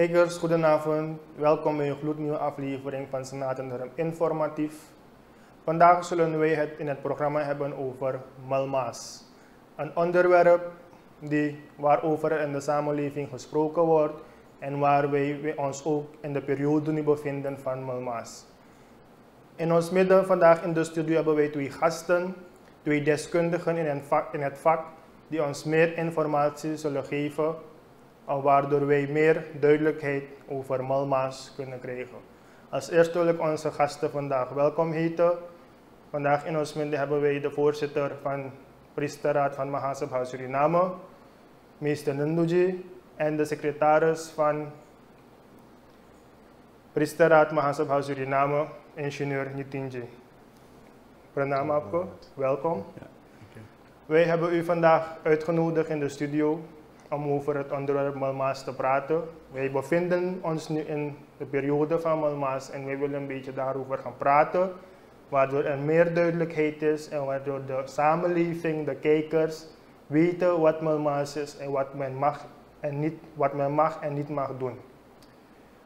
Kijkers, goedenavond. Welkom bij een gloednieuwe aflevering van Senatenderm Informatief. Vandaag zullen wij het in het programma hebben over Malmaas. Een onderwerp die, waarover in de samenleving gesproken wordt en waar wij ons ook in de periode nu bevinden van Malmaas. In ons midden vandaag in de studio hebben wij twee gasten, twee deskundigen in vak, in het vak die ons meer informatie zullen geven waardoor wij meer duidelijkheid over Malmaas kunnen krijgen. Als eerste wil ik onze gasten vandaag welkom heten. Vandaag in ons midden hebben wij de voorzitter van Priesterraad van Mahasabha Suriname, meester Nunduji, en de secretaris van Priesterraad Mahasabha Suriname, ingenieur Nitinji. Pranam Apko, welkom. Wij hebben u vandaag uitgenodigd in de studio om over het onderwerp Malmaas te praten. Wij bevinden ons nu in de periode van Malmaas en wij willen een beetje daarover gaan praten, waardoor er meer duidelijkheid is en waardoor de samenleving, de kijkers, weten wat Malmaas is en wat men mag en niet, wat men mag en niet mag doen.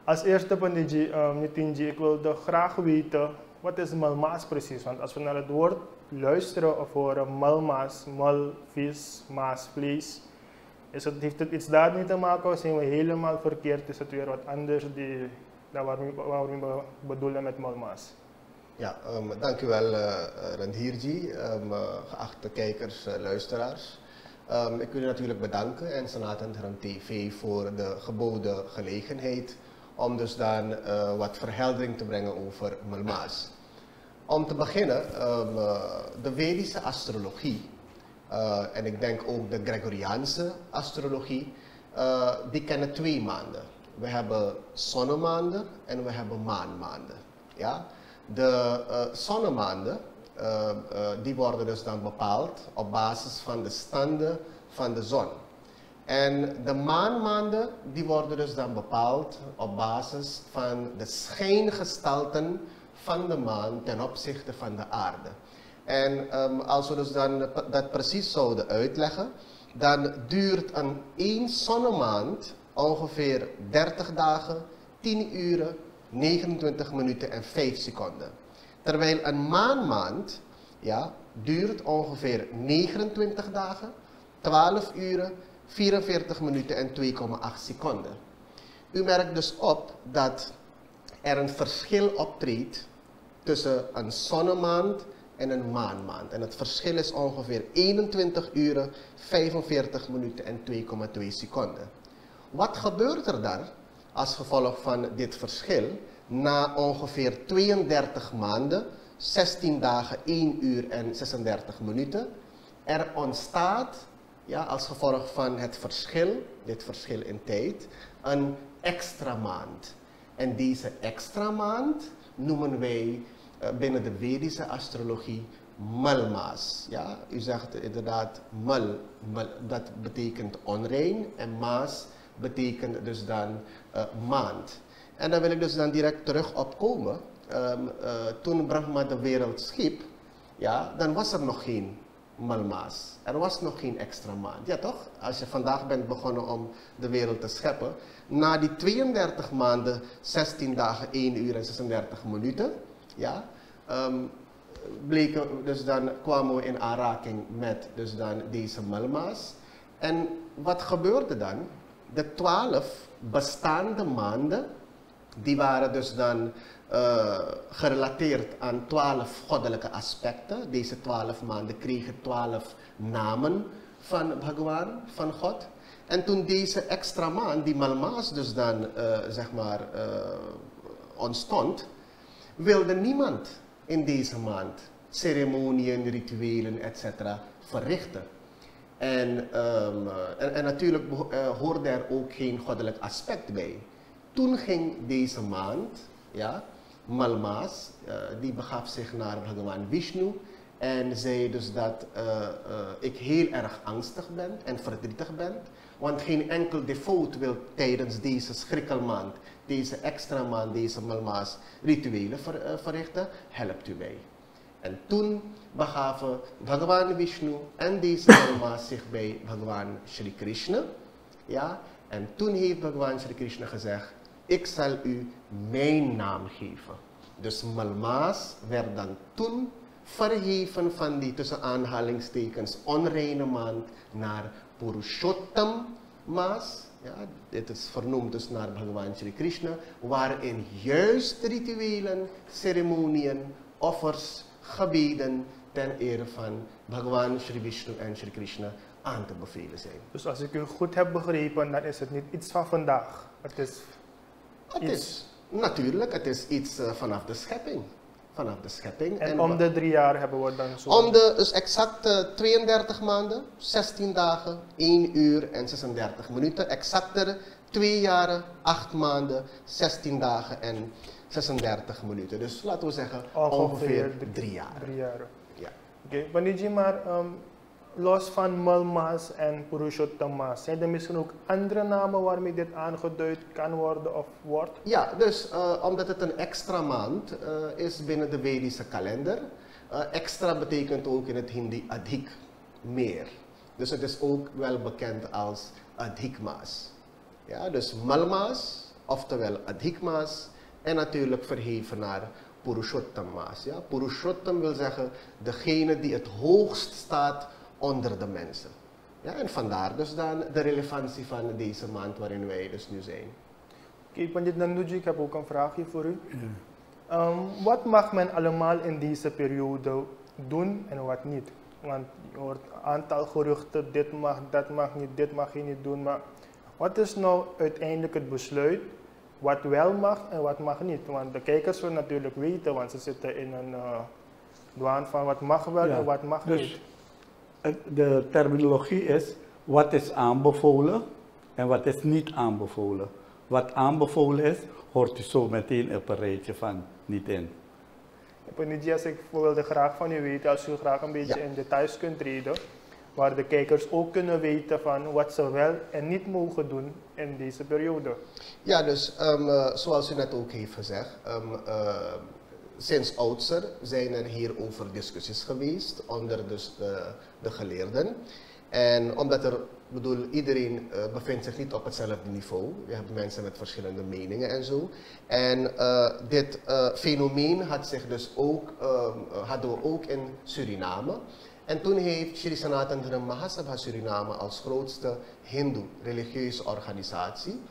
Als eerste, Pandiji, um, Nitinji, ik wilde graag weten, wat is Malmaas precies? Want als we naar het woord luisteren of horen Malmaas, mal, vis, maas, vlees, is het, heeft het iets daarmee te maken of zijn we helemaal verkeerd? Is het weer wat anders die, waar, we, waar we bedoelen met Malmaas? Ja, um, dank u wel uh, Randhirji, um, uh, geachte kijkers, uh, luisteraars. Um, ik wil u natuurlijk bedanken en Sanatan TV voor de geboden gelegenheid om dus dan wat verheldering te brengen over Malmaas. Om te beginnen, de Vedische astrologie uh, en ik denk ook de Gregoriaanse astrologie, uh, die kennen twee maanden. We hebben zonnemaanden en we hebben maanmaanden. Ja? De uh, zonnemaanden, die worden dus dan bepaald op basis van de standen van de zon. En de maanmaanden, die worden dus dan bepaald op basis van de schijngestalten van de maan ten opzichte van de aarde. En um, als we dus dan dat precies zouden uitleggen, dan duurt een één zonnemaand ongeveer 30 dagen, 10 uren, 29 minuten en 5 seconden. Terwijl een maanmaand ja, duurt ongeveer 29 dagen, 12 uren, 44 minuten en 2,8 seconden. U merkt dus op dat er een verschil optreedt tussen een zonnemaand en een maanmaand. En het verschil is ongeveer 21 uren, 45 minuten en 2,2 seconden. Wat gebeurt er dan als gevolg van dit verschil na ongeveer 32 maanden, 16 dagen, 1 uur en 36 minuten? Er ontstaat ja, als gevolg van het verschil, dit verschil in tijd, een extra maand. En deze extra maand noemen wij binnen de Vedische astrologie Malmaas. Ja, u zegt inderdaad mal, dat betekent onrein en maas betekent dus dan uh, maand. En daar wil ik dus dan direct terug op komen. Um, uh, toen Brahma de wereld schiep, ja, dan was er nog geen malmaas. Er was nog geen extra maand. Ja toch? Als je vandaag bent begonnen om de wereld te scheppen, na die 32 maanden, 16 dagen, 1 uur en 36 minuten, ja, um, bleken, dus dan kwamen we in aanraking met dus dan deze malma's. En wat gebeurde dan? De twaalf bestaande maanden, die waren dus dan uh, gerelateerd aan twaalf goddelijke aspecten. Deze twaalf maanden kregen twaalf namen van Bhagwan, van God. En toen deze extra maand, die malma's dus dan, uh, zeg maar, uh, ontstond, wilde niemand in deze maand ceremonieën, rituelen, etc. verrichten. En, um, en, en, natuurlijk uh, hoorde er ook geen goddelijk aspect bij. Toen ging deze maand, ja, Malmaas, uh, die begaf zich naar Bhagavan Vishnu en zei dus dat ik heel erg angstig ben en verdrietig ben. Want geen enkel devoot wil tijdens deze schrikkelmaand deze extra maand, deze malmaas, rituelen uh, verrichten, helpt u mij. En toen begaven Bhagavan Vishnu en deze malmaas zich bij Bhagavan Shri Krishna. Ja, En toen heeft Bhagavan Sri Krishna gezegd, ik zal u mijn naam geven. Dus Malmaas werd dan toen verheven van die tussen aanhalingstekens onreine maand naar Purushottam Maas. Ja, dit is vernoemd dus naar Bhagavan Sri Krishna, waarin juist rituelen, ceremonieën, offers, gebeden ten ere van Bhagavan Sri Vishnu en Sri Krishna aan te bevelen zijn. Dus als ik u goed heb begrepen, dan is het niet iets van vandaag. Het is het is natuurlijk, het is iets uh, vanaf de schepping. Vanaf de schepping. En, en om de drie jaar hebben we dan zo. Om de, dus exact uh, 32 maanden, 16 dagen, 1 uur en 36 minuten. Exacter 2 jaren, 8 maanden, 16 dagen en 36 minuten. Dus laten we zeggen ongeveer, ongeveer 3 jaar. Drie jaar. Ja. Oké, okay. Maar um, los van Malmas en Purushottam zijn er misschien ook andere namen waarmee dit aangeduid kan worden of wordt? Ja, dus uh, omdat het een extra maand uh, is binnen de Vedische kalender. Uh, extra betekent ook in het Hindi adhik, meer. Dus het is ook wel bekend als adhikmaas. Ja, dus Malmas, oftewel adhikmaas, en natuurlijk verheven naar Purushottam maas. Ja? Purushottam wil zeggen degene die het hoogst staat onder de mensen. Ja, en vandaar dus dan de relevantie van deze maand waarin wij dus nu zijn. Oké, okay, Pandit Nanduji, ik heb ook een vraagje voor u. Um, wat mag men allemaal in deze periode doen en wat niet? Want je hoort een aantal geruchten, dit mag, dat mag niet, dit mag je niet doen. Maar wat is nou uiteindelijk het besluit wat wel mag en wat mag niet? Want de kijkers willen natuurlijk weten, want ze zitten in een uh, douane van wat mag wel en wat mag dus niet de terminologie is wat is aanbevolen en wat is niet aanbevolen. Wat aanbevolen is, hoort u zo meteen op een rijtje van niet in. Ik wilde graag van u weten, als u graag een beetje in details kunt treden, waar de kijkers ook kunnen weten van wat ze wel en niet mogen doen in deze periode. Ja, dus um, zoals u net ook heeft gezegd, um, uh, sinds oudser zijn er hierover discussies geweest onder dus de, de geleerden. En omdat er, bedoel, iedereen uh, bevindt zich niet op hetzelfde niveau. Je hebt mensen met verschillende meningen en zo. En uh, dit uh, fenomeen had zich dus ook, hadden we ook in Suriname. En toen heeft Sri Sanatan Dharma Mahasabha Suriname als grootste hindoe religieuze organisatie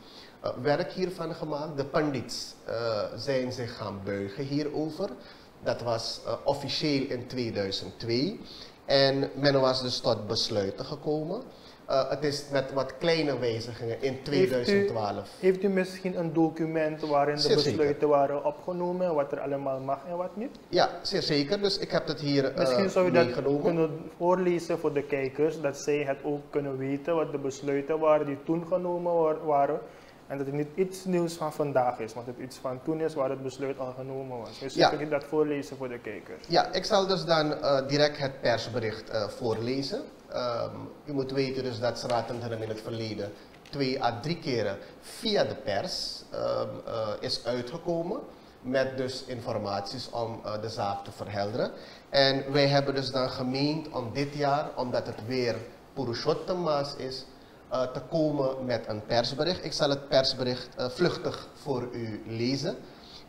werk hiervan gemaakt. De pandits uh, zijn zich gaan buigen hierover. Dat was uh, officieel in 2002. En men was dus tot besluiten gekomen. het is met wat kleine wijzigingen in 2012. Heeft u, heeft u misschien een document waarin de besluiten waren opgenomen, wat er allemaal mag en wat niet? Ja, zeer zeker. Dus ik heb het hier Misschien zou u dat kunnen voorlezen voor de kijkers, dat zij het ook kunnen weten wat de besluiten waren die toen genomen waren en dat het niet iets nieuws van vandaag is, want het iets van toen is waar het besluit al genomen was. Dus ja. kun je dat voorlezen voor de kijkers? Ja, ik zal dus dan uh, direct het persbericht uh, voorlezen. Um, u moet weten dus dat Sratendrum in het verleden twee à drie keren via de pers um, uh, is uitgekomen met dus informaties om de zaak te verhelderen. En wij hebben dus dan gemeend om dit jaar, omdat het weer Purushottam Maas is, uh, te komen met een persbericht. Ik zal het persbericht uh, vluchtig voor u lezen.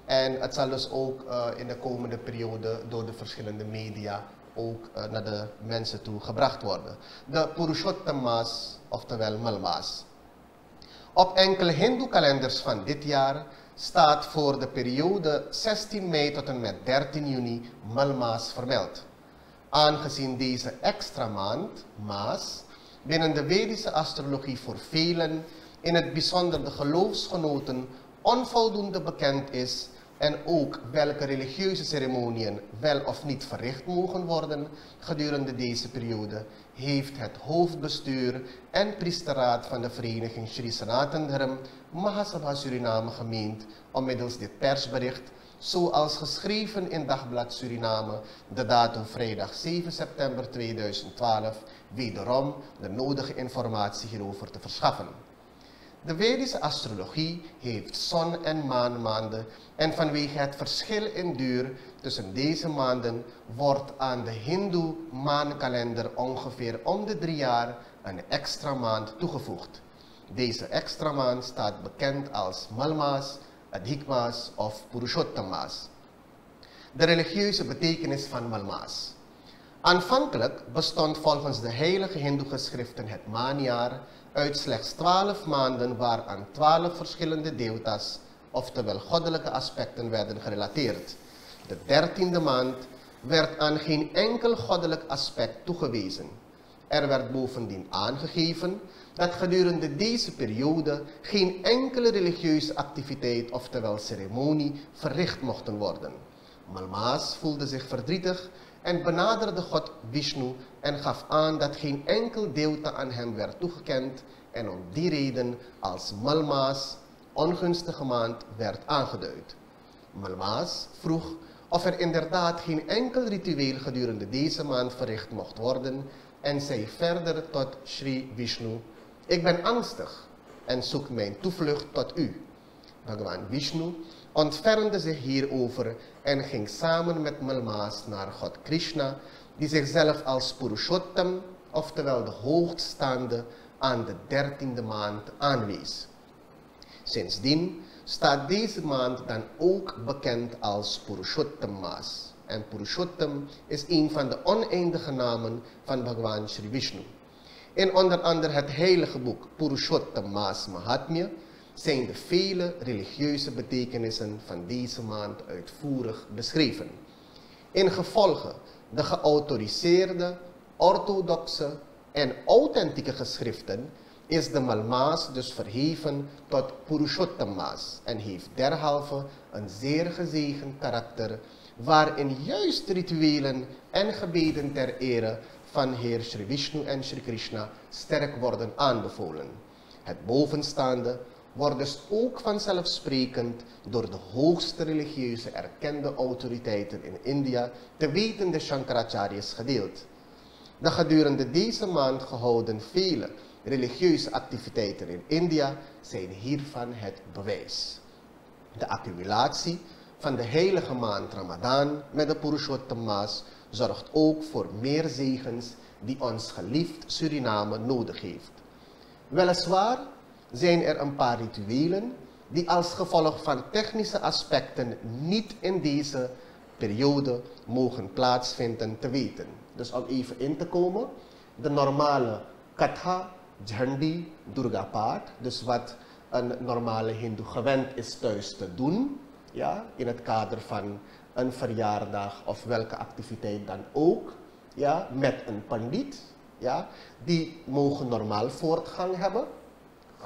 En het zal dus ook uh, in de komende periode door de verschillende media ook naar de mensen toe gebracht worden. De Purushottam Maas, oftewel Malmaas. Op enkele hindoe-kalenders van dit jaar staat voor de periode 16 mei tot en met 13 juni Malmaas vermeld. Aangezien deze extra maand, Maas, binnen de Vedische astrologie voor velen, in het bijzonder de geloofsgenoten, onvoldoende bekend is en ook welke religieuze ceremoniën wel of niet verricht mogen worden gedurende deze periode, heeft het hoofdbestuur en priesteraad van de vereniging Sri Sanatan Dharm Mahasabha Suriname gemeend om middels dit persbericht zoals geschreven in Dagblad Suriname, de datum vrijdag 7 september 2012, wederom de nodige informatie hierover te verschaffen. De Vedische astrologie heeft zon- en maanmaanden en vanwege het verschil in duur tussen deze maanden wordt aan de hindoe maankalender ongeveer om de drie jaar een extra maand toegevoegd. Deze extra maan staat bekend als Malmaas, Adhikmaas of Purushottammaas. De religieuze betekenis van Malmaas. Aanvankelijk bestond volgens de heilige hindoe-geschriften het maanjaar uit slechts twaalf maanden waaraan twaalf verschillende deotas, oftewel goddelijke aspecten, werden gerelateerd. De dertiende maand werd aan geen enkel goddelijk aspect toegewezen. Er werd bovendien aangegeven dat gedurende deze periode geen enkele religieuze activiteit, oftewel ceremonie, verricht mochten worden. Malmaas voelde zich verdrietig en benaderde God Vishnu en gaf aan dat geen enkel deelte aan hem werd toegekend en om die reden als Malmaas, ongunstige maand, werd aangeduid. Malmaas vroeg of er inderdaad geen enkel ritueel gedurende deze maand verricht mocht worden en zei verder tot Sri Vishnu, ik ben angstig en zoek mijn toevlucht tot u. Bhagavan Vishnu ontfermde zich hierover en ging samen met Malmaas naar God Krishna, die zichzelf als Purushottam, oftewel de hoogstaande, aan de dertiende maand aanwees. Sindsdien staat deze maand dan ook bekend als Purushottam Maas. En Purushottam is een van de oneindige namen van Bhagavan Sri Vishnu. In onder andere het heilige boek Purushottam Maas Mahatmya zijn de vele religieuze betekenissen van deze maand uitvoerig beschreven. In gevolge de geautoriseerde, orthodoxe en authentieke geschriften is de Malmaas dus verheven tot Purushottammaas en heeft derhalve een zeer gezegend karakter waarin juist rituelen en gebeden ter ere van Heer Sri Vishnu en Sri Krishna sterk worden aanbevolen. Het bovenstaande wordt dus ook vanzelfsprekend door de hoogste religieuze erkende autoriteiten in India, te weten de Shankaracharya's, gedeeld. De gedurende deze maand gehouden vele religieuze activiteiten in India zijn hiervan het bewijs. De accumulatie van de heilige maand Ramadan met de Purushottamma's zorgt ook voor meer zegens die ons geliefd Suriname nodig heeft. Weliswaar zijn er een paar rituelen die als gevolg van technische aspecten niet in deze periode mogen plaatsvinden te weten. Dus om even in te komen, de normale katha, jhandi, durga paat, dus wat een normale hindoe gewend is thuis te doen, ja, in het kader van een verjaardag of welke activiteit dan ook, ja, met een pandit, ja, die mogen normaal voortgang hebben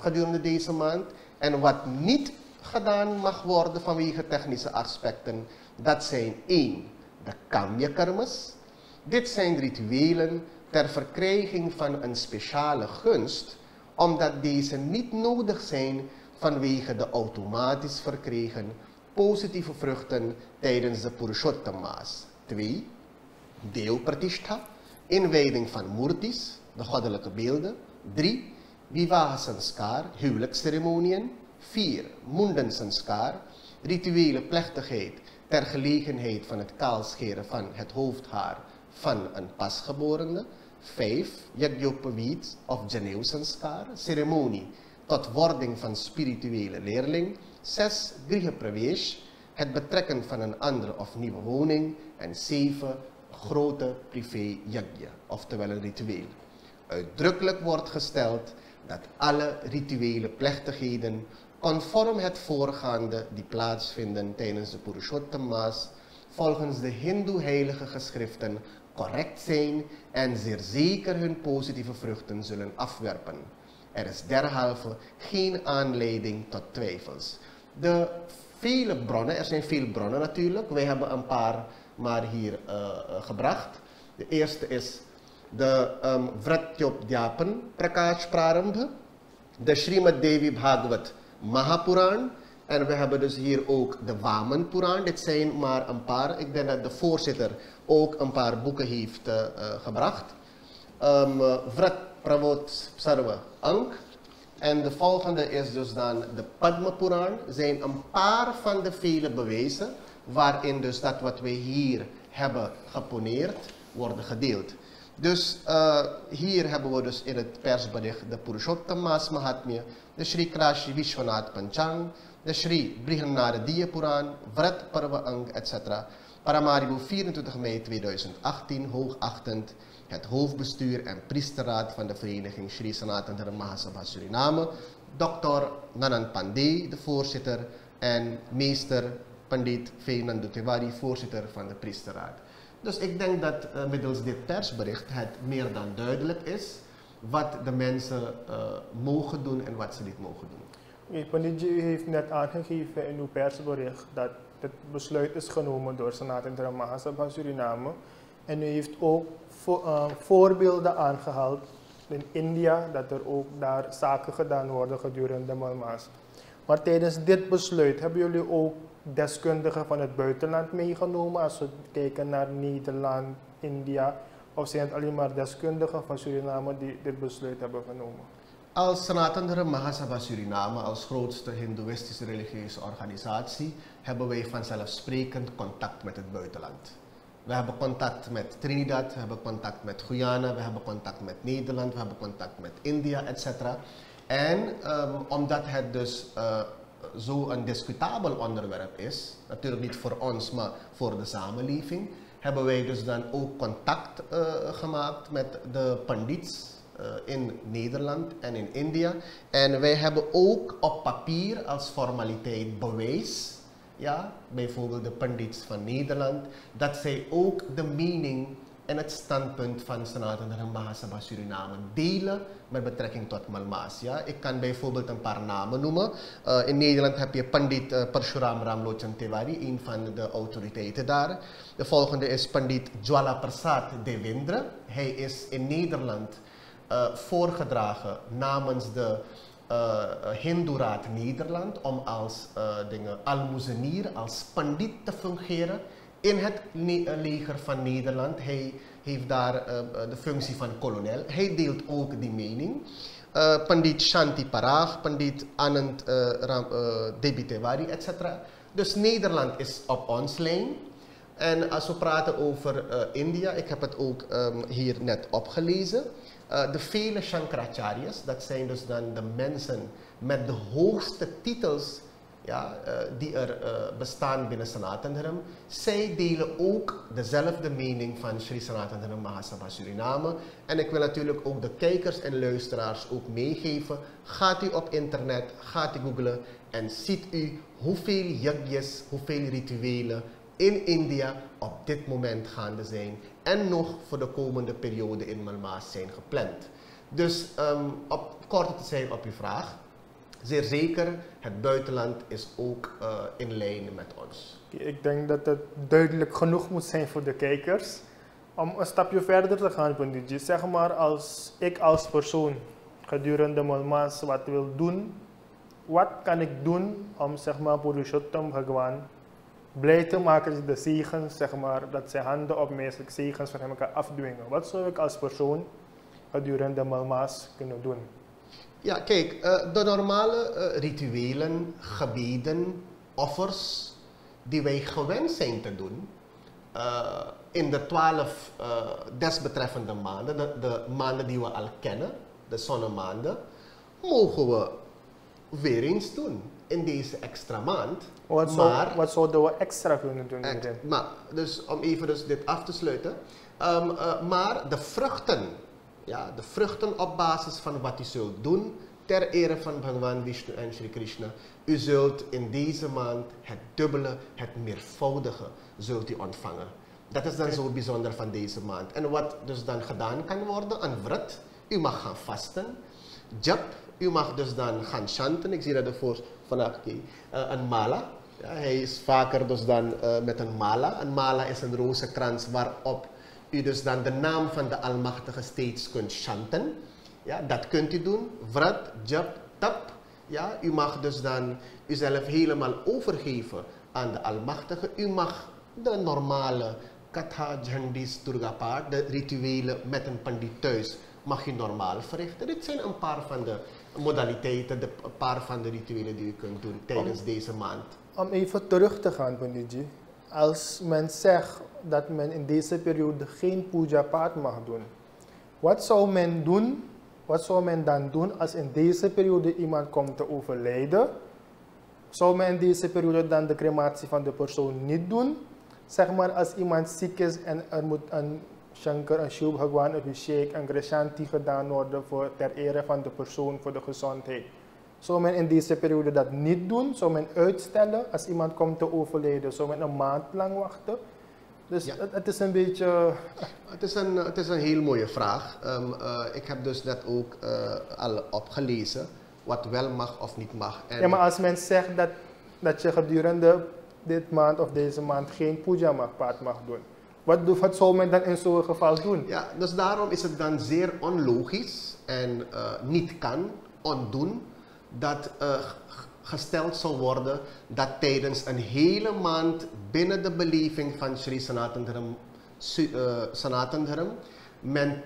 gedurende deze maand. En wat niet gedaan mag worden vanwege technische aspecten, dat zijn één, de kamyakarmas. Dit zijn rituelen ter verkrijging van een speciale gunst, omdat deze niet nodig zijn vanwege de automatisch verkregen positieve vruchten tijdens de Purushottamma's. 2. Deelpratishtha, inwijding van murtis, de goddelijke beelden. 3. Vivaha sanskar, huwelijksceremonieën. 4. Munden sanskar, rituele plechtigheid ter gelegenheid van het kaalscheren van het hoofdhaar van een pasgeborene. 5. Yagyopavit of Janeeuw sanskar, ceremonie tot wording van spirituele leerling. 6. Griha het betrekken van een andere of nieuwe woning. En 7. Grote privé yagya, oftewel een ritueel. Uitdrukkelijk wordt gesteld dat alle rituele plechtigheden conform het voorgaande die plaatsvinden tijdens de Purushottamma's volgens de hindoe-heilige geschriften correct zijn en zeer zeker hun positieve vruchten zullen afwerpen. Er is derhalve geen aanleiding tot twijfels. De vele bronnen, er zijn veel bronnen natuurlijk, wij hebben een paar maar hier uh, gebracht. De eerste is de um, Vratyop Dyapan Prakash Prarambha, de Srimad Devi Bhagavad Mahapuran. En we hebben dus hier ook de Vaman Puran. Dit zijn maar een paar. Ik denk dat de voorzitter ook een paar boeken heeft uh, uh, gebracht. Um, Vrat Pravot Sarva Ank. En de volgende is dus dan de Padma Puran. zijn een paar van de vele bewijzen waarin dus dat wat we hier hebben geponeerd worden gedeeld. Dus uh, hier hebben we dus in het persbericht de Purushottam Maas Mahatmya, de Sri Krashi Vishwanath Panchang, de Sri Brihanara Diya Puran, Vrat Parva Ang, etc. Paramaribo 24 mei 2018, hoogachtend het hoofdbestuur en priesterraad van de vereniging Sri Sanatan Dharma Mahasabha Suriname, Dr. Nanan Pandey, de voorzitter, en meester Pandit Fernando Tiwari, voorzitter van de priesterraad. Dus ik denk dat uh, middels dit persbericht het meer dan duidelijk is wat de mensen uh, mogen doen en wat ze niet mogen doen. Okay, u heeft net aangegeven in uw persbericht dat het besluit is genomen door Senaat en Mahasabha Suriname. En u heeft ook uh, voorbeelden aangehaald in India, dat er ook daar zaken gedaan worden gedurende de Malmaas. Maar tijdens dit besluit hebben jullie ook deskundigen van het buitenland meegenomen als we kijken naar Nederland, India? Of zijn het alleen maar deskundigen van Suriname die dit besluit hebben genomen? Als Sanatandara Mahasabha Suriname, als grootste hindoeïstische religieuze organisatie, hebben wij vanzelfsprekend contact met het buitenland. We hebben contact met Trinidad, we hebben contact met Guyana, we hebben contact met Nederland, we hebben contact met India, etc. En um, omdat het dus uh, zo een discutabel onderwerp is, natuurlijk niet voor ons, maar voor de samenleving, hebben wij dus dan ook contact uh, gemaakt met de pandits uh, in Nederland en in India. En wij hebben ook op papier als formaliteit bewijs, ja, bijvoorbeeld de pandits van Nederland, dat zij ook de mening en het standpunt van Sanatan Mahasabha Suriname delen met betrekking tot Malmaas. Ik kan bijvoorbeeld een paar namen noemen. Uh, in Nederland heb je Pandit uh, Parshuram Ramlochan Tiwari, een van de autoriteiten daar. De volgende is Pandit Jwala Prasad Devendra. Hij is in Nederland uh, voorgedragen namens de uh, Hindoeraad Nederland om als dingen almoezenier, als pandit te fungeren in het leger van Nederland. Hij heeft daar uh, de functie van kolonel. Hij deelt ook die mening. Pandit Shanti Parag, Pandit Anand uh, Ram, etc. Dus Nederland is op ons lijn. En als we praten over India, ik heb het ook um, hier net opgelezen. De vele Shankaracharya's, dat zijn dus dan de mensen met de hoogste titels ja, uh, die er uh, bestaan binnen Sanatan Dharma, zij delen ook dezelfde mening van Sri Sanatan Dharma Mahasabha Suriname. En ik wil natuurlijk ook de kijkers en luisteraars ook meegeven. Gaat u op internet, gaat u googlen en ziet u hoeveel yajnas, hoeveel rituelen in India op dit moment gaande zijn en nog voor de komende periode in Malmaas zijn gepland. Dus um, op korte te zijn op uw vraag, zeer zeker, het buitenland is ook uh, in lijn met ons. Ik denk dat het duidelijk genoeg moet zijn voor de kijkers. Om een stapje verder te gaan, Panditji. Zeg maar, als ik als persoon gedurende Malmaas wat wil doen, wat kan ik doen om zeg maar, Purushottam Bhagwan blij te maken, de zegens, zeg maar, dat zijn handen op mij, zegens van hem kan afdwingen. Wat zou ik als persoon gedurende Malmaas kunnen doen? Ja, kijk, uh, de normale uh, rituelen, gebeden, offers die wij gewend zijn te doen uh, in de twaalf desbetreffende maanden, de, de, maanden die we al kennen, de zonnemaanden, mogen we weer eens doen in deze extra maand. Wat, maar, wat zouden we extra kunnen doen? Ex, maar, dus om even dus dit af te sluiten. Um, maar de vruchten ja, de vruchten op basis van wat u zult doen ter ere van Bhagavan Vishnu en Sri Krishna. U zult in deze maand het dubbele, het meervoudige zult u ontvangen. Dat is dan zo bijzonder van deze maand. En wat dus dan gedaan kan worden, een vrat. U mag gaan vasten. Jap, u mag dus dan gaan chanten. Ik zie dat ervoor vandaag uh, een mala. Ja, hij is vaker dus dan uh, met een mala. Een mala is een rozenkrans waarop u dus dan de naam van de Almachtige steeds kunt chanten. Ja, dat kunt u doen. Vrat, jap, tap. Ja, u mag dus dan uzelf helemaal overgeven aan de Almachtige. U mag de normale Katha, Jhandis, Durga de rituelen met een pandit thuis, mag je normaal verrichten. Dit zijn een paar van de modaliteiten, de, een paar van de rituelen die u kunt doen tijdens om, deze maand. Om even terug te gaan, Panditji. Als men zegt dat men in deze periode geen puja paat mag doen. Wat zou men doen? Wat zou men dan doen als in deze periode iemand komt te overlijden? Zou men in deze periode dan de crematie van de persoon niet doen? Zeg maar als iemand ziek is en er moet een shankar, een shub bhagwan, een abhishek, een greshanti gedaan worden voor, ter ere van de persoon voor de gezondheid. Zou men in deze periode dat niet doen? Zou men uitstellen als iemand komt te overlijden? Zou men een maand lang wachten? Dus Ja. het, het is een beetje. Het is een, het is een heel mooie vraag. Ehm, eh, ik heb dus net ook eh, al opgelezen wat wel mag of niet mag. En Ja, maar als men zegt dat, dat je gedurende dit maand of deze maand geen puja mag, paard mag doen. Wat, zou men dan in zo'n geval doen? Ja, dus daarom is het dan zeer onlogisch en eh, niet kan ontdoen dat eh, gesteld zal worden dat tijdens een hele maand binnen de beleving van Sri Sanatan Dharam, Su- eh, Sanatan Dharam men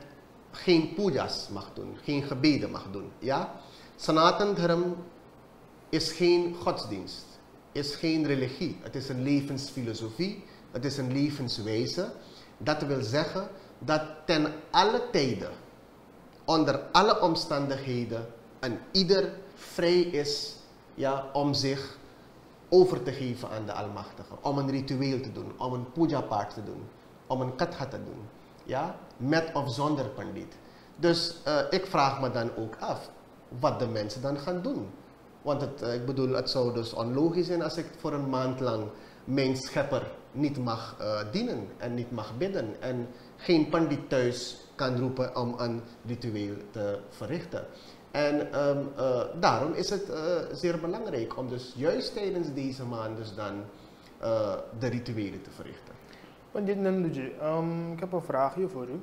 geen pujas mag doen, geen gebeden mag doen. Ja? Sanatan Dharam is geen godsdienst, is geen religie. Het is een levensfilosofie, het is een levenswijze. Dat wil zeggen dat ten alle tijden, onder alle omstandigheden, een ieder vrij is ja, om zich over te geven aan de Almachtige. Om een ritueel te doen, om een puja paard te doen, om een katha te doen. Ja? Met of zonder pandit. Dus eh, ik vraag me dan ook af wat de mensen dan gaan doen. Want het, eh, ik bedoel, het zou dus onlogisch zijn als ik voor een maand lang mijn schepper niet mag eh, dienen en niet mag bidden. En geen pandit thuis kan roepen om een ritueel te verrichten. En ehm, eh, daarom is het eh, zeer belangrijk om dus juist tijdens deze maand dus dan eh, de rituelen te verrichten. Pandit Nanduji, ehm, ik heb een vraagje voor u.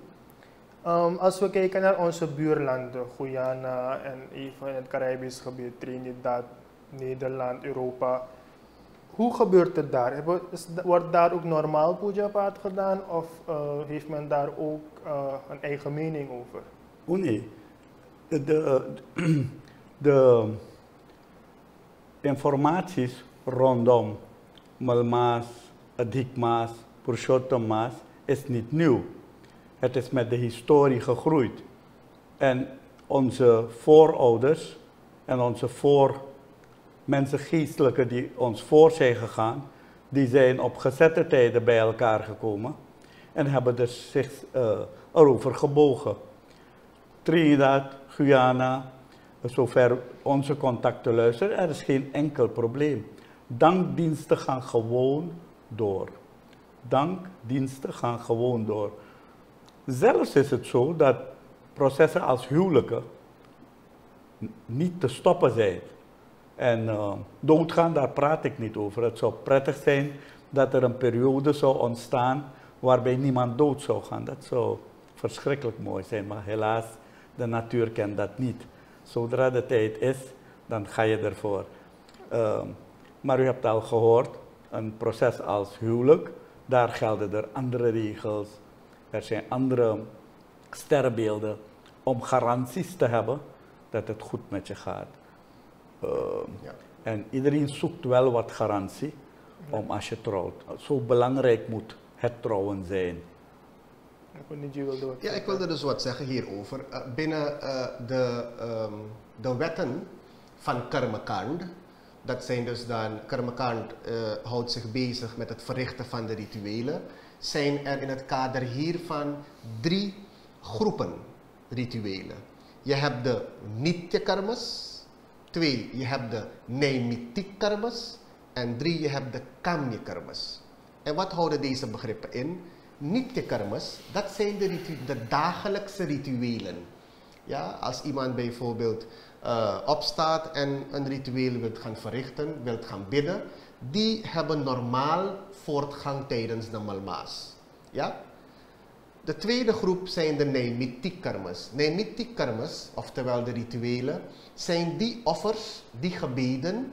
Ehm, als we kijken naar onze buurlanden, Guyana en even in het Caribisch gebied, Trinidad, Nederland, Europa. Hoe gebeurt het daar? Wordt daar ook normaal puja gedaan of eh, heeft men daar ook eh, een eigen mening over? Oh nee. De, de, informaties rondom Malmaas, Adhikmaas, Purushottammaas is niet nieuw. Het is met de historie gegroeid. En onze voorouders en onze voor mensen geestelijke die ons voor zijn gegaan, die zijn op gezette tijden bij elkaar gekomen en hebben dus zich eh, erover gebogen. Trinidad, Guyana, zover onze contacten luisteren, er is geen enkel probleem. Dankdiensten gaan gewoon door. Dankdiensten gaan gewoon door. Zelfs is het zo dat processen als huwelijken niet te stoppen zijn. En eh, doodgaan, daar praat ik niet over. Het zou prettig zijn dat er een periode zou ontstaan waarbij niemand dood zou gaan. Dat zou verschrikkelijk mooi zijn, maar helaas, de natuur kent dat niet. Zodra de tijd is, dan ga je ervoor. Ehm, maar u hebt al gehoord, een proces als huwelijk, daar gelden er andere regels. Er zijn andere sterrenbeelden om garanties te hebben dat het goed met je gaat. Ehm, Ja. en iedereen zoekt wel wat garantie om als je trouwt. Zo belangrijk moet het trouwen zijn. Panditji wilde wat Ja, ik wilde dus wat zeggen hierover. Eh, binnen eh, de, ehm, de wetten van Karmakand, dat zijn dus dan, Karmakand eh, houdt zich bezig met het verrichten van de rituelen, zijn er in het kader hiervan drie groepen rituelen. Je hebt de nitya karmas, twee, je hebt de naimitik karmas en drie, je hebt de kamya karmas. En wat houden deze begrippen in? Karmas, dat zijn de, de dagelijkse rituelen. Ja, als iemand bijvoorbeeld eh, opstaat en een ritueel wilt gaan verrichten, wilt gaan bidden, die hebben normaal voortgang tijdens de malmaas. Ja? De tweede groep zijn de. Naimitik karmas, oftewel de rituelen, zijn die offers, die gebeden,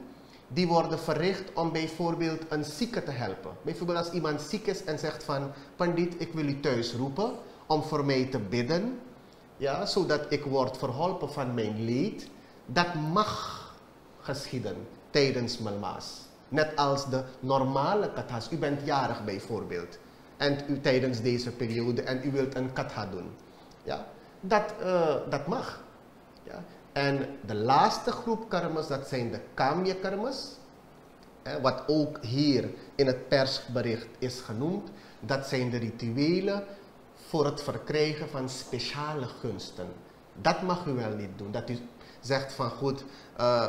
die worden verricht om bijvoorbeeld een zieke te helpen. Bijvoorbeeld als iemand ziek is en zegt van, Pandit, ik wil u thuis roepen om voor mij te bidden, ja, zodat ik word verholpen van mijn leed. Dat mag geschieden tijdens Malmaas. Net als de normale kathas. U bent jarig bijvoorbeeld. En u tijdens deze periode en u wilt een katha doen. Ja? dat, uh, dat mag. Ja. En de laatste groep karmas, dat zijn de kamya karmas. Wat ook hier in het persbericht is genoemd. Dat zijn de rituelen voor het verkrijgen van speciale gunsten. Dat mag u wel niet doen. Dat u zegt van goed, uh,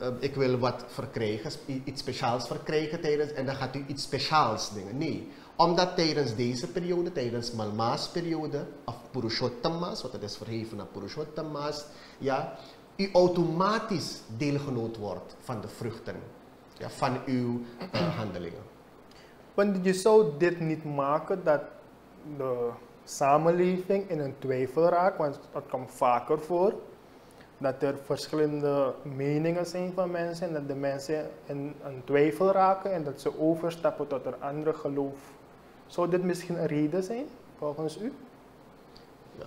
uh, ik wil wat verkrijgen, iets speciaals verkrijgen tijdens, en dan gaat u iets speciaals dingen. Nee, omdat tijdens deze periode, tijdens Malmaas periode, of Purushottammaas, wat het is verheven naar Purushottammaas, ja, u automatisch deelgenoot wordt van de vruchten ja, van uw handelingen. Want je zou dit niet maken dat de samenleving in een twijfel raakt, want dat komt vaker voor dat er verschillende meningen zijn van mensen en dat de mensen in een twijfel raken en dat ze overstappen tot een andere geloof. Zou dit misschien een reden zijn, volgens u? Ja,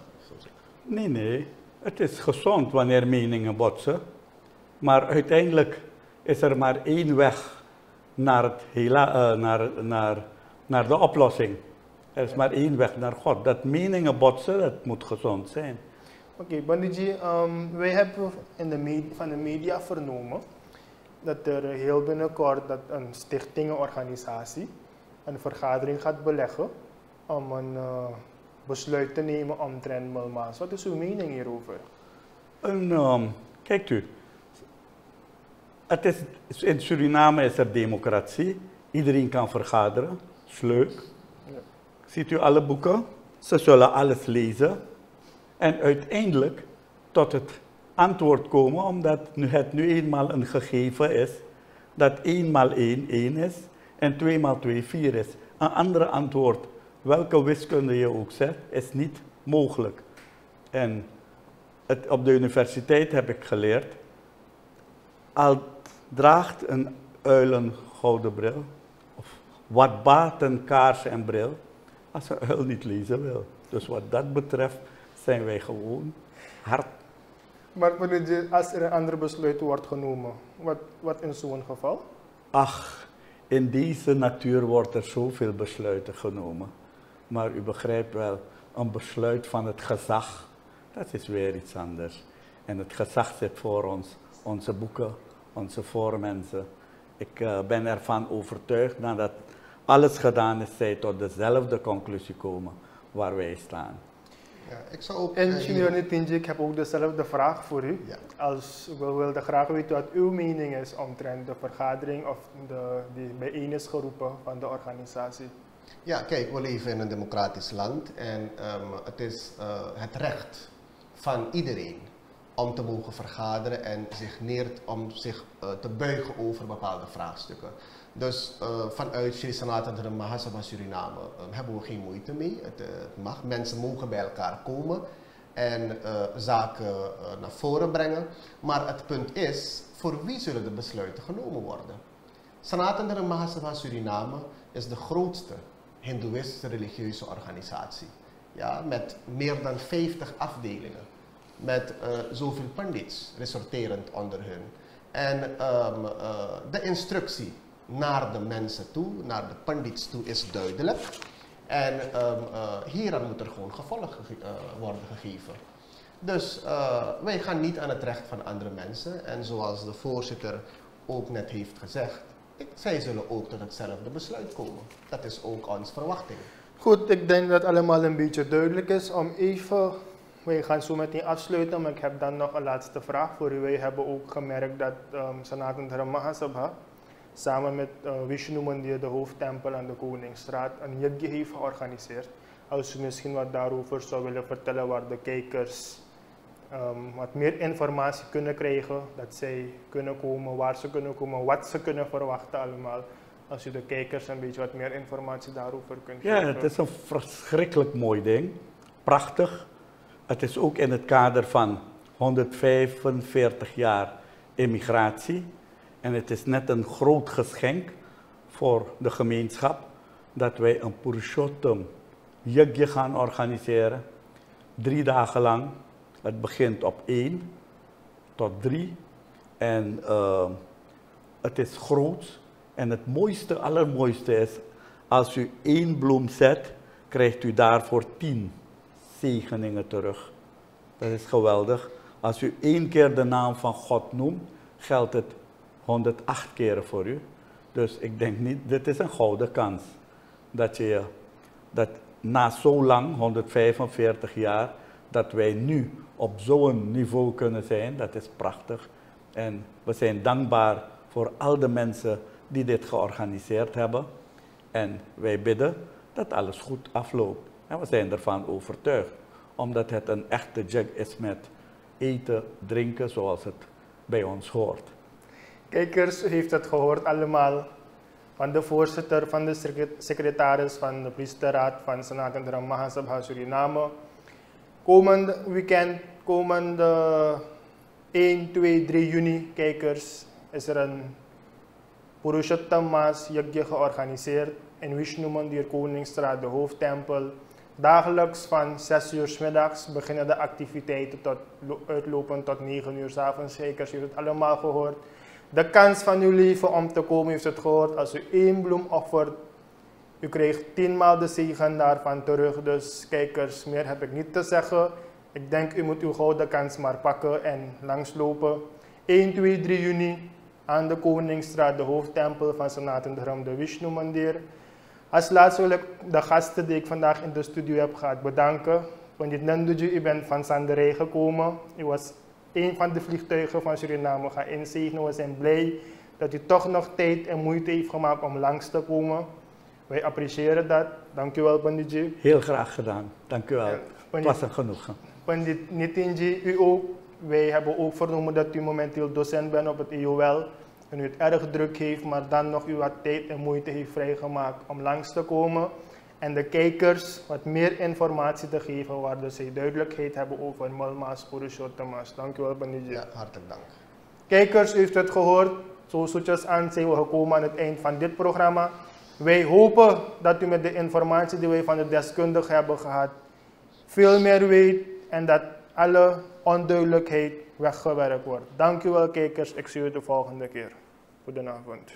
Nee, nee. Het is gezond wanneer meningen botsen. Maar uiteindelijk is er maar één weg naar, het hele, uh, naar, naar, naar de oplossing. Er is maar één weg naar God. Dat meningen botsen, dat moet gezond zijn. Oké, okay, Bandiji, um, wij hebben in de van de media vernomen dat er heel binnenkort dat een stichtingenorganisatie een vergadering gaat beleggen om een uh, besluit te nemen omtrent Mulmaas. Wat is uw mening hierover? En, um, kijkt u, het is, in Suriname is er democratie. Iedereen kan vergaderen. is leuk. Ja. Ziet u alle boeken? Ze zullen alles lezen. En uiteindelijk tot het antwoord komen, omdat het nu eenmaal een gegeven is dat 1 maal 1 1 is en 2 maal 2 4 is. Een andere antwoord, welke wiskunde je ook zet, is niet mogelijk. En het, op de universiteit heb ik geleerd, al draagt een uil een gouden bril, of wat baat een kaars en bril, als een uil niet lezen wil. Dus wat dat betreft zijn wij gewoon hard. Maar als er een ander besluit wordt genomen, wat, wat in zo'n geval? Ach, in deze natuur wordt er zoveel besluiten genomen. Maar u begrijpt wel, een besluit van het gezag, dat is weer iets anders. En het gezag zit voor ons, onze boeken, onze voormensen. Ik uh, ben ervan overtuigd dat alles gedaan is, zij tot dezelfde conclusie komen waar wij staan. Ja, ik zou ook, en Junior uh, ik heb ook dezelfde vraag voor u. Ja. Als, we wilden graag weten wat uw mening is omtrent de vergadering of de, die bijeen is geroepen van de organisatie. Ja, kijk, we leven in een democratisch land en um, het is uh, het recht van iedereen om te mogen vergaderen en zich neer, om zich uh, te buigen over bepaalde vraagstukken. Dus uh, vanuit Sri Sanatana Mahasabha Suriname uh, hebben we geen moeite mee. Het, uh, mag. Mensen mogen bij elkaar komen en zaken naar voren brengen. Maar het punt is, voor wie zullen de besluiten genomen worden? Sanatana Mahasabha Suriname is de grootste Hindoeïstische religieuze organisatie. Ja, met meer dan 50 afdelingen. Met zoveel pandits resorterend onder hun. En um, de instructie naar de mensen toe, naar de pandits toe, is duidelijk. En um, uh, hieraan moet er gewoon gevolg uh, worden gegeven. Dus uh, wij gaan niet aan het recht van andere mensen. En zoals de voorzitter ook net heeft gezegd, ik, zij zullen ook tot hetzelfde besluit komen. Dat is ook onze verwachting. Goed, ik denk dat allemaal een beetje duidelijk is. Om even, wij gaan zo meteen afsluiten, maar ik heb dan nog een laatste vraag voor u. Wij hebben ook gemerkt dat um, Sanatan Dharma Mahasabha samen met uh, Vishnu Mandir, de hoofdtempel aan de Koningsstraat, een yajna heeft georganiseerd. Als u misschien wat daarover zou willen vertellen, waar de kijkers um, wat meer informatie kunnen krijgen, dat zij kunnen komen, waar ze kunnen komen, wat ze kunnen verwachten allemaal. Als u de kijkers een beetje wat meer informatie daarover kunt geven. Ja, het is een verschrikkelijk mooi ding. Prachtig. Het is ook in het kader van 145 jaar immigratie. En het is net een groot geschenk voor de gemeenschap dat wij een Purushottam yajna gaan organiseren. Drie dagen lang. Het begint op één tot drie. En uh, het is groot. En het mooiste, allermooiste is, als u één bloem zet, krijgt u daarvoor tien zegeningen terug. Dat is geweldig. Als u één keer de naam van God noemt, geldt het 108 keren voor u. Dus ik denk niet, dit is een gouden kans. Dat je dat na zo lang, 145 jaar, dat wij nu op zo'n niveau kunnen zijn, dat is prachtig. En we zijn dankbaar voor al de mensen die dit georganiseerd hebben. En wij bidden dat alles goed afloopt. En we zijn ervan overtuigd, omdat het een echte jig is met eten, drinken zoals het bij ons hoort. Kijkers, heeft het gehoord allemaal van de voorzitter, van de secretaris, van de priesterraad van Sanatan Dram Mahasabha Suriname. Komend weekend, komende 1, 2, 3 juni, kijkers, is er een Purushottam Maas Yagya georganiseerd in Vishnu Mandir Koningsstraat, de hoofdtempel. Dagelijks van 6 uur s middags beginnen de activiteiten tot uitlopen tot 9 uur s avonds. Kijkers, u heeft het allemaal gehoord. De kans van uw leven om te komen, heeft het gehoord. Als u één bloem offert, u krijgt tienmaal de zegen daarvan terug. Dus kijkers, meer heb ik niet te zeggen. Ik denk u moet uw gouden kans maar pakken en langslopen. 1, 2, 3 juni aan de Koningsstraat, de hoofdtempel van Sanatan Dharam, de Vishnu Mandir. Als laatste wil ik de gasten die ik vandaag in de studio heb gehad bedanken. Want Nanduji, u bent van Sanderij gekomen. U was een van de vliegtuigen van Suriname gaan inzegenen. We zijn blij dat u toch nog tijd en moeite heeft gemaakt om langs te komen. Wij appreciëren dat. Dank u wel, Panditji. Heel graag gedaan. Dank u wel. Het was een genoegen. Pandit Nitinji, u ook. Wij hebben ook vernomen dat u momenteel docent bent op het EOL. En u het erg druk heeft, maar dan nog u wat tijd en moeite heeft vrijgemaakt om langs te komen en de kijkers wat meer informatie te geven, waardoor zij duidelijkheid hebben over Malma's Purushottamas. Dank u wel. Ja, hartelijk dank. Kijkers, u heeft het gehoord. Zo zoetjes aan zijn we gekomen aan het eind van dit programma. Wij hopen dat u met de informatie die wij van de deskundigen hebben gehad, veel meer weet en dat alle onduidelijkheid weggewerkt wordt. Dank u wel, kijkers. Ik zie u de volgende keer. Goedenavond.